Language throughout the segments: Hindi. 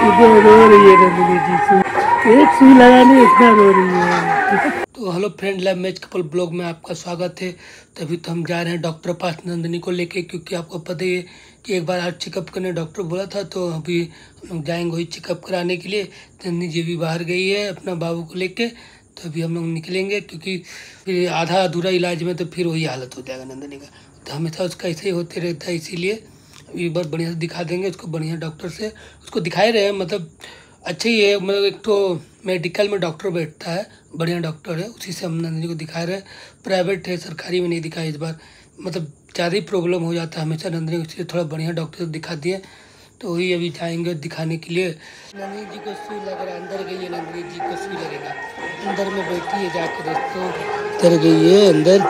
इधर रो रही है जी एक लगाने इतना रो रही है तो hello friend, love match couple blog में आपका स्वागत है। तभी तो हम जा रहे हैं डॉक्टर पास नंदिनी को लेके, क्योंकि आपको पता ही है कि एक बार आज चेकअप करने डॉक्टर बोला था तो अभी हम लोग जाएँगे वही चेकअप कराने के लिए। नंदिनी जी भी बाहर गई है अपना बाबू को लेके तो अभी हम लोग निकलेंगे, क्योंकि फिर आधा अधूरा इलाज में तो फिर वही हालत हो जाएगा नंदिनी का। तो हमेशा उसका ऐसे ही होते रहता है, इसीलिए एक बार बढ़िया से दिखा देंगे, उसको बढ़िया डॉक्टर से, उसको दिखाए रहे हैं मतलब अच्छा ही है मतलब एक तो मेडिकल में डॉक्टर बैठता है, बढ़िया डॉक्टर है, उसी से हम नंदिनी को दिखा रहे हैं। प्राइवेट है, सरकारी में नहीं दिखाया इस बार मतलब ज़्यादा ही प्रॉब्लम हो जाता है हमेशा नंदिनी को, इसलिए थोड़ा बढ़िया डॉक्टर दिखा दिए। तो वही अभी जाएँगे दिखाने के लिए। नंदिनी जी को सुई लग रहा है, अंदर गई है नंदिनी जी को सुई लगेगा। अंदर में बैठी है जाकर दोस्तों, अंदर गई है, अंदर,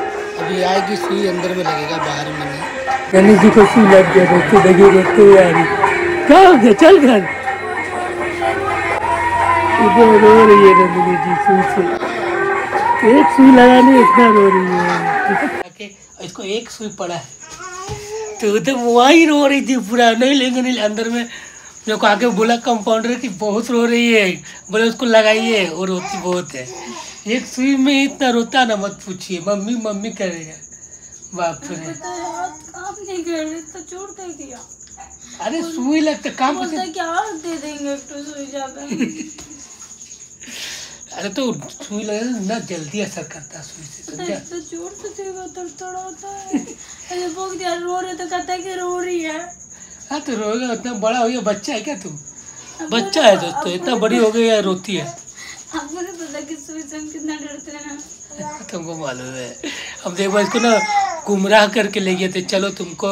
अभी आएगी सुई, अंदर में लगेगा बाहर में नहीं। नंदिनी जी को सुई लग गया दोस्तों देखिए देखते हुए आ रही क्या हो गया? चल घर। इधर रो रही है नंदिनी जी सुई से। एक सुई लगाने इतना रो रही है। इसको एक सुई पड़ा है। तो तो वही रो रही थी पूरा। नहीं, लेंगे नहीं, अंदर में। मेरे को आके बोला कंपाउंडर की बहुत रो रही है। बोले उसको लगाइए, वो रोती बहुत है। एक सुई में इतना रोता ना, मत पूछिए। मम्मी मम्मी करेगा बाप रे। तो दे दिया। अरे सुई लगता काम बोलता कैसे है दे देंगे एक तो सुई जाकर। अरे तो सुई लगे ना जल्दी असर करता है सुई से समझा? तो से देगा तो थोड़ा होता है। ऐसे बोल दिया रो रहे तो कहता है कि रो रही है। हाँ तो रोएगा इतना बड़ा हो गया बच्चा है क्या तू? बच्चा है दोस्तों इतना बड़ी हो गई है रोती है। आपको नहीं पता कि सुई से हम कितना डरते हैं। तुमको मालूम है। हम देखो इसको ना गुमराह करके ले गए थे। चलो तुमको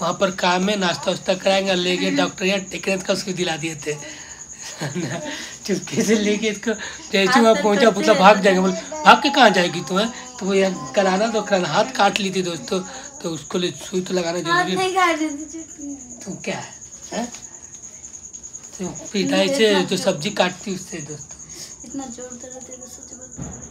वहाँ पर काम है नाश्ता वास्ता कराएँगे ले गए डॉक्टर यहाँ टेकनेत का उसको दिला दिए थे। चुपके से लेके इसको। जैसे वहाँ पहुँचा पूछा भाग जाएगा। बोले भाग के कहाँ जाएगी तुम्हें तो वो यहाँ कराना तो कराना हाथ काट ली थी दोस्तों। तो उसको लिए सुई तो लगाना ज़रूरी है। तुम क्या है हैं? तो पिटाई से जो सब्ज़ी काटती उससे दोस्तों। इतना ज़ोर दे रहे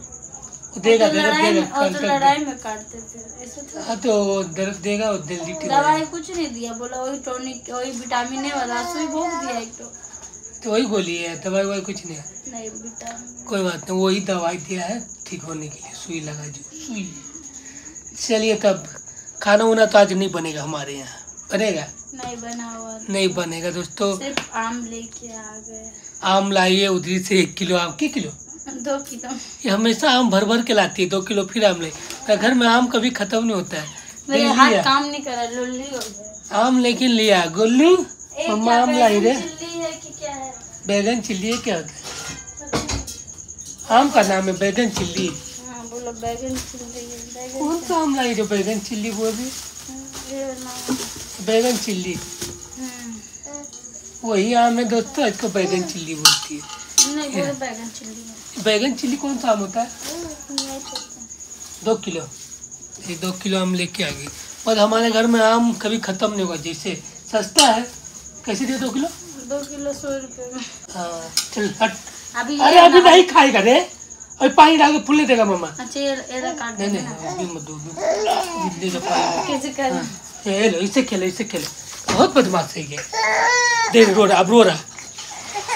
देगा तो दर्द देगा और कल तो लड़ाई में काटते थे ऐसे तो हाँ तो दर्द देगा जल्दी ठीक हो दवाई कुछ नहीं दिया बोला वही टॉनिक वही विटामिन ए वाला सुई बहुत दिया एक तो। तो वही गोली है दवाई ववाई कुछ नहीं है? नहीं विटामिन। कोई बात नहीं वही दवाई दिया है ठीक होने के लिए सुई लगा जो सुई। चलिए तब खाना उना तो आज नहीं बनेगा हमारे यहाँ। बनेगा? नहीं बना हुआ नहीं बनेगा दोस्तों। सिर्फ़ आम लेके आ गए। आम लाइए उधरी से एक किलो आम के किलो? दो किलो। ये हमेशा आम भर भर के लाती है दो किलो फिर आम ले। घर में आम कभी खत्म नहीं होता है। मेरे हाथ काम नहीं कर रहा आम लेकिन लिया गुल्लू। मम्मा आम लाई रे। बैगन चिल्ली है क्या बैगन चिल्ली है क्या? होता है आम का नाम है बैगन चिल्ली। हाँ बैगन चिल्ली कौन सा आम लाई जो बैगन चिल्ली वो भी? बैगन चिल्ली। हम्म, वही आम है दोस्तों इसको बैगन चिल्ली बोलती है। नहीं बैगन चिल्ली बैगन चिल्ली कौन सा आम होता है? दो किलो। ये दो किलो आम लेके आ गई और हमारे घर में आम कभी खत्म नहीं होगा जैसे सस्ता है कैसे दे दो किलो? दो किलो सौ रुपये में हाँ चल हट। अभी अरे अभी नहीं खाएगा रे। अभी पानी डाल के फूलने देगा मम्मा अच्छा ये ये काट नहीं नहीं अभी मत दो दो दे दो पानी। कैसे कर? हाँ, ये लो इससे खेलो इससे खेलो। बहुत बदमाश है ये। देख रो रहा अब रो रहा।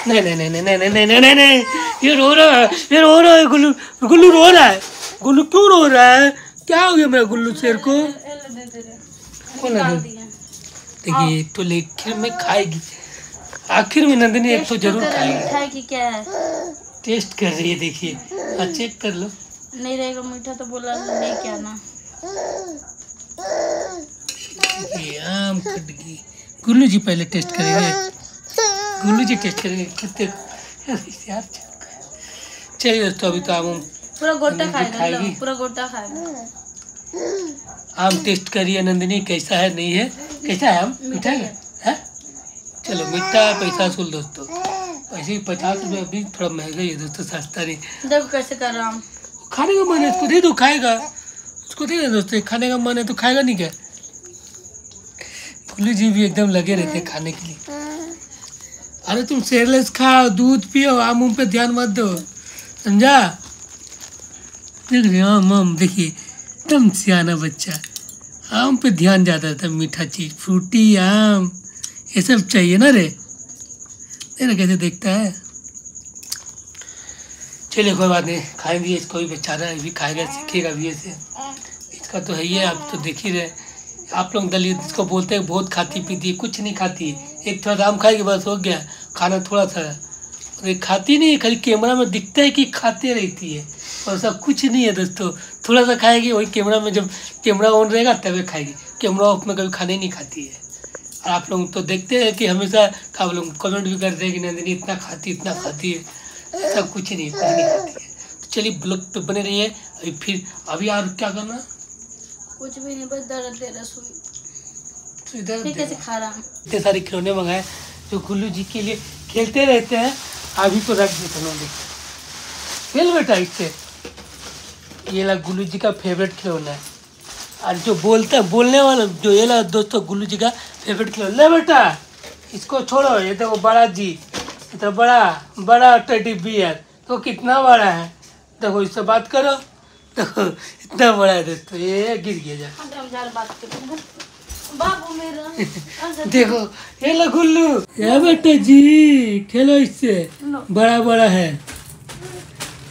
नहीं नहीं नहीं नहीं नहीं नहीं नहीं नहीं नहीं ये रो रहा है ये रो रहा है गुल्लू गुल्लू रो रहा है गुल्लू क्यों रो रहा है? क्या हो गया मेरे गुल्लू शेर को? देखिए तो लेकिन में खाएगी। आखिर में नंदिनी एक तो ज़रूर खाएगी। क्या है? टेस्ट कर रही है देखिए। हाँ चेक कर लो। नहीं रहेगा मीठा तो बोला लेके आना ये आम कट गई। गुल्लू जी पहले टेस्ट करेंगे। गुल्लू जी टेस्ट करेंगे कितने यार चलिए दोस्तों अभी तो आम पूरा गोटा खाएगा। पूरा गोटा खाएगा। आम टेस्ट करिए नंदिनी कैसा है नहीं है? कैसा है आम मीठा है? है। चलो मीठा पैसा सुल दोस्तों। ही पचास रुपये अभी थोड़ा महँगा ही है दोस्तों सस्ता नहीं। देखो कैसे कर रहा हूँ खाने का मन है इसको दे दो खाएगा। उसको दे दो दोस्तों खाने का मन है तो खाएगा नहीं क्या? फुल्लू जी भी एकदम लगे रहते खाने के लिए। अरे तुम सेरलेस खाओ, दूध पियो आम उम पे ध्यान मत दो। समझा? देख रहे हो आम, देखिए, एकदम सियाना बच्चा। आम पे ध्यान ज़्यादा था, मीठा चीज़, फ्रूटी, आम, ये सब चाहिए ना रे? ना कैसे देखता है? चलिए, कोई बात नहीं, खाएँगे, इसको भी बेचारा भी खाएगा, सीखेगा भी ऐसे। इसका तो है ही है, आप तो देख ही रहे आप लोग दलित, इसको बोलते हैं, बहुत खाती पीती कुछ नहीं खाती। एक थोड़ा आम खाएगी, बस हो गया। खाना थोड़ा सा। और खाती नहीं है, खाली कैमरा में दिखता है कि खाते रहती है। और ऐसा कुछ नहीं है दोस्तों। थोड़ा सा खाएगी, वही कैमरा में जब कैमरा ऑन रहेगा तभी खाएगी। कैमरा ऑफ़ में कभी खाने ही नहीं खाती है। और आप लोग तो देखते हैं कि हमेशा आप लोग कमेंट भी करते हैं कि नंदिनी इतना खाती इतना खाती है। ऐसा कुछ नहीं कुछ नहीं खाती है। तो चलिए ब्लॉग पे बने रहिए। अभी फिर, अभी और क्या करना? कुछ भी नहीं, बस दर्द दे रहा तो इधर कैसे खा रहा इतने सारे खिलौने मंगाए जो गुल्लू जी के लिए खेलते रहते हैं अभी तो रख दिए खिलौने खेल बेटा इससे ये ला गुल्लू जी का फेवरेट खिलौना है। और जो बोलता है बोलने वाला जो ये ला दोस्तों गुल्लू जी का फेवरेट खिलौना ले बेटा इसको छोड़ो ये देखो बड़ा जी ये तो बड़ा बड़ा टेडी बियर तो कितना बड़ा है? देखो इससे बात करो। देखो इतना बड़ा है दोस्तों ये गिर गया जा। ज़्यादा बात करते हैं देखो ये लो गुल्लू ये बेटा जी खेलो इससे। बड़ा बड़ा है।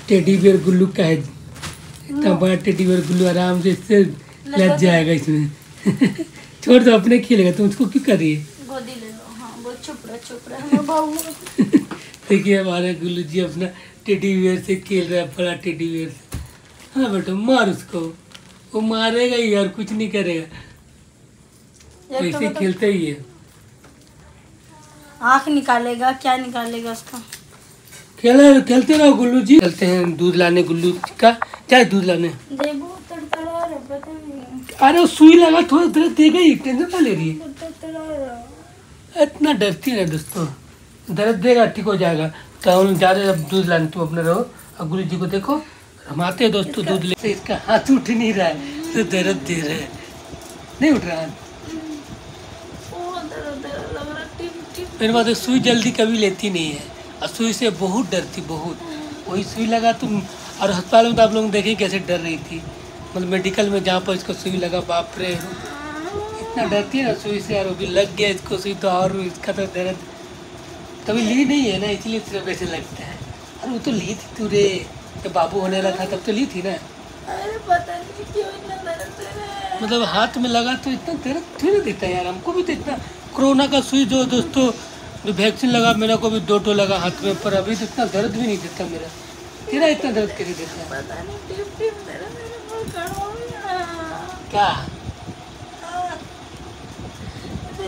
टेडी बियर गुल्लू का है। इतना बड़ा टेडी बियर गुल्लू आराम से इससे लग जाएगा इसमें। छोड़ दो अपने खेलेगा तुम उसको क्यों कर रही है? हाँ देखिए हमारे गुल्लू जी अपना टेडी बियर से खेल रहा है बड़ा टेडी बियर से। हाँ बेटा मार उसको। वो मारेगा ही और कुछ नहीं करेगा। एक तो वैसे मतलब खेलते ही है। आँख निकालेगा क्या निकालेगा उसका? खेले खेलते रहो गुल्लू जी। चलते हैं दूध लाने गुल्लू का। चाहे दूध लाने? नहीं। अरे सुई लगा थोड़ा दर्द देगा ही टेंशन क्या ले रही है? इतना डरती है दोस्तों। दर्द देगा ठीक हो जाएगा। तो जा रहे अब दूध लाने तुम अपने रहो। और गुरु जी को देखो। हम आते हैं दोस्तों दूध ले इसका हाथ उठ नहीं रहा है। तो दर्द दे रहे नहीं उठ रहा है। मेरे है, सुई जल्दी कभी लेती नहीं है। और सुई से बहुत डरती बहुत। वही सुई लगा तुम और अस्पताल में तो आप लोग देखें कैसे डर रही थी। मतलब मेडिकल में जहाँ पर इसको सुई लगा बाप रे। इतना डरती है ना सुई से और अभी लग गया इसको सुई तो और इसका तो दर्द। कभी ली नहीं है ना इसलिए सिर्फ़ ऐसे लगता है। अरे वो तो ली थी तू रे। जब बाबू होने लगा था तब तो ली थी ना। अरे पता नहीं क्यों इतना मतलब हाथ में लगा तो इतना दर्द थोड़ी देता है यार हमको भी तो इतना कोरोना का सुई जो दोस्तों, जो वैक्सीन लगा, मेरे को भी दो टो लगा हाथ में, पर अभी तो इतना दर्द भी नहीं देता मेरा। तेरा इतना दर्द कैसे देता? क्या? तो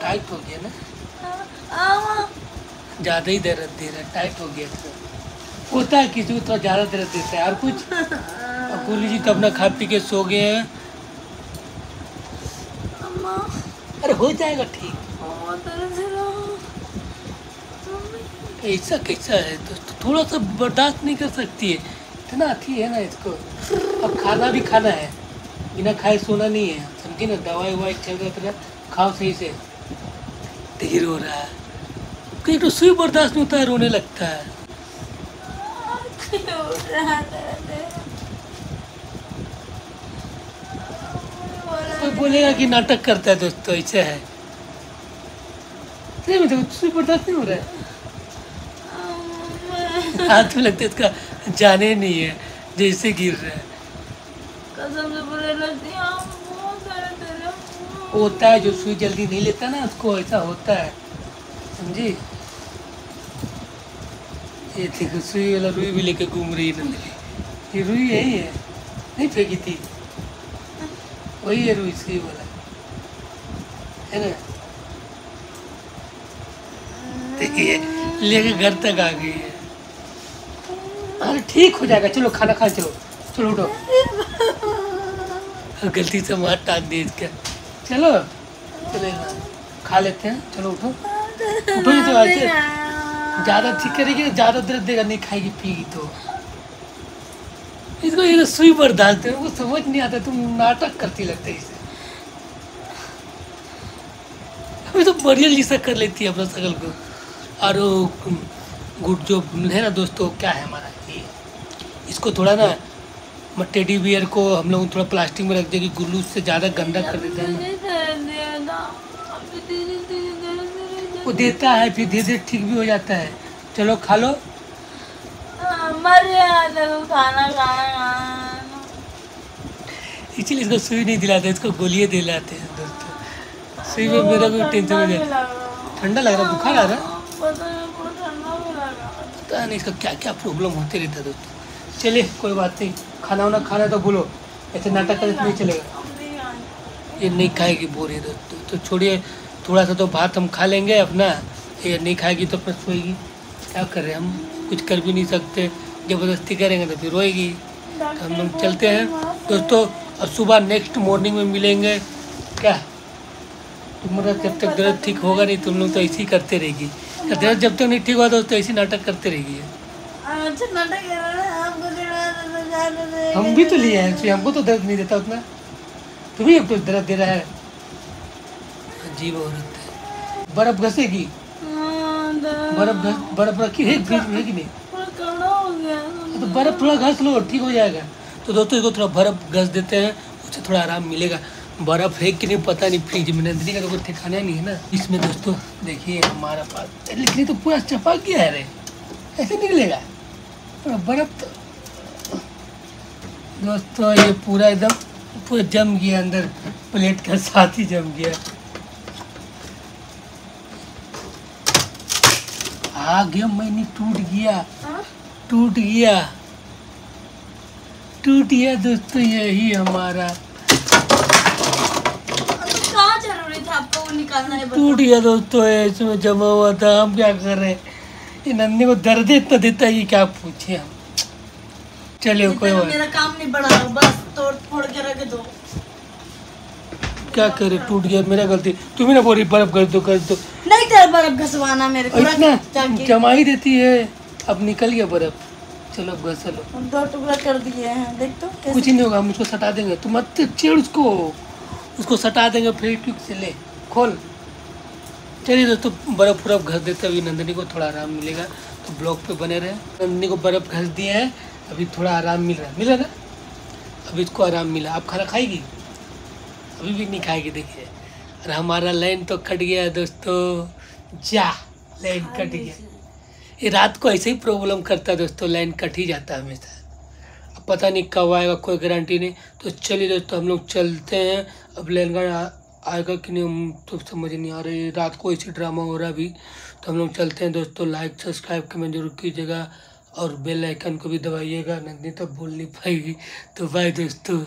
टाइट हो गया ना? ज़्यादा ही दर्द दे रहा टाइट हो गया तो। होता है किसी को थोड़ा ज़्यादा दर्द देता है, और कुछ? और जी तो अपना खा पी के सो गए हैं। अरे हो जाएगा ठीक। ऐसा कैसा है? दोस्तों थोड़ा सा बर्दाश्त नहीं कर सकती है। इतना अथी है ना इसको। अब खाना भी खाना है। बिना खाए सोना नहीं है। समझी ना दवाई ववाई चल रहा है खाओ सही से। देर हो रहा है। कहीं तो सुई बर्दाश्त नहीं होता है रोने लगता है क्यों उठ रहा दर्द है कोई बोलेगा कि नाटक करता है दोस्तों ऐसे है। बर्दाश्त नहीं हो रहा है। हाथ में लगता है इसका जाने नहीं है जैसे गिर रहा है। कसम से बुरे लगती होता है जो सुई जल्दी नहीं लेता ना उसको ऐसा होता है। समझी? ये देखो सुई वाला रुई भी लेके घूम रही है नंदनी ये रुई यही है। नहीं फेंकी थी। वही है सुई वाला। है ना? देखिए लेके घर तक आ गई है। अरे ठीक हो जाएगा चलो खाना खा चलो। चलो उठो। गलती से मार टांग दी इसका। चलो। चलेगा खा लेते हैं। चलो उठो। उठो तो ज़्यादा ठीक करेगी ज़्यादा दर्द देगा नहीं खाएगी पिएगी तो। इसको ये तो सुई बर्दाश्त है उनको समझ नहीं आता तुम नाटक करती लगता है इसे। अभी तो बढ़िया जैसा कर लेती है अपना शकल को। और गुड जो है ना दोस्तों क्या है हमारा ये। इसको थोड़ा ना टेडी बियर को हम लोग थोड़ा प्लास्टिक में रख देंगे गुल्लू से ज़्यादा गंदा कर देते हैं। वो देता है फिर धीरे धीरे ठीक भी हो जाता है। चलो खा लो। हाँ, मर गया देखो खाना खाना खाना। इसलिए इसको सुई नहीं दिलाते इसको गोलियाँ दिलाते हैं दोस्तों सुई में मेरा कोई टेंशन नहीं रहा। ठंडा लग रहा बुखार आ रहा? पता नहीं रहा। पता नहीं इसका क्या क्या प्रॉब्लम होते रहता है दोस्तों। चलिए कोई बात नहीं। खाना वाना खाना तो बोलो। ऐसे नाटक करके नहीं चलेगा। ये नहीं खाएगी बोरी दोस्तों। तो छोड़िए थोड़ा सा तो भात हम खा लेंगे अपना। ये नहीं खाएगी तो अपना सोएगी। क्या कर रहे हम? कुछ कर भी नहीं सकते। ज़बरदस्ती करेंगे तो फिर रोएगी। तो हम लोग चलते हैं। दोस्तों और सुबह नेक्स्ट मॉर्निंग में मिलेंगे। क्या? तुम्हारा जब तक दर्द ठीक होगा नहीं तुम लोग तो ऐसे ही करते रहेगी तो दर्द जब तक नहीं ठीक होगा दोस्तों ऐसे नाटक करते रहेगी अच्छा हैं। हमको दे हम भी तो लिए हैं हमको तो दर्द नहीं देता उतना। तुम्हें अब तो दर्द दे रहा है। अजीब औरत है। बर्फ़ घसेगी? हाँ, बर्फ़ बर्फ़ रखी है है कि नहीं? तो बर्फ़ थोड़ा घस लो, ठीक हो जाएगा। तो दोस्तों, इसको थोड़ा बर्फ़ घस देते हैं उससे थोड़ा आराम मिलेगा। बर्फ़ है कि नहीं, पता नहीं, फ्रिज में नंदनी का तो कोई ठिकाना नहीं है ना। इसमें दोस्तों, देखिए, हमारा पास लेकिन तो पूरा चपक गया है रे। ऐसे निकलेगा। पूरा बर्फ़ तो दोस्तों, ये पूरा एकदम पूरा जम गया अंदर। प्लेट का साथ ही जम गया। आ गया मैंने टूट गया। हाँ? टूट गया। टूट गया दोस्तों यही हमारा। तो कहाँ ज़रूरी था आपको वो निकालना है टूट गया दोस्तों इसमें जमा हुआ था। हम क्या कर रहे हैं? ये नंदी को दर्द इतना देता है ये क्या पूछे हम। चलिए कोई बात मेरा काम नहीं बढ़ा बस तोड़ फोड़ के रख दो। क्या करे टूट गया मेरा गलती। तुम्हें ना बोल रही बर्फ़ कर दो कर दो। नहीं तेरा बर्फ़ घसवाना मेरे को इतना जमा ही देती है। अब निकल गया बर्फ़। चलो अब घस लो। हम दो टुकड़ा कर दिए हैं देख तो कैसे कुछ नहीं होगा हम उसको सटा देंगे। तुम मत छेड़ उसको। उसको सटा देंगे फिर क्यों से ले? खोल। चलिए दोस्तों बर्फ़ बर्फ़ घस देते अभी नंदनी को थोड़ा आराम मिलेगा। तो ब्लॉक पे बने रहे। नंदनी को बर्फ़ घस दिया है। अभी थोड़ा आराम मिल रहा है। मिला ना? अभी इसको आराम मिला। आप खाना खाएगी? अभी भी नहीं खाएगी देखिए। और हमारा लाइन तो कट गया दोस्तों। जा लाइन कट गया। ये रात को ऐसे ही प्रॉब्लम करता है दोस्तों लाइन कट ही जाता है हमेशा। अब पता नहीं कब आएगा, कोई गारंटी नहीं। तो चलिए दोस्तों, हम लोग चलते हैं। अब लाइन आएगा कि नहीं तो समझ नहीं आ रही रात को ऐसे ड्रामा हो रहा अभी। तो हम लोग चलते हैं दोस्तों लाइक सब्सक्राइब कमेंट ज़रूर कीजिएगा और बेल आइकन को भी दबाइएगा, नहीं तो बोल नहीं पाएगी। तो बाय दोस्तों।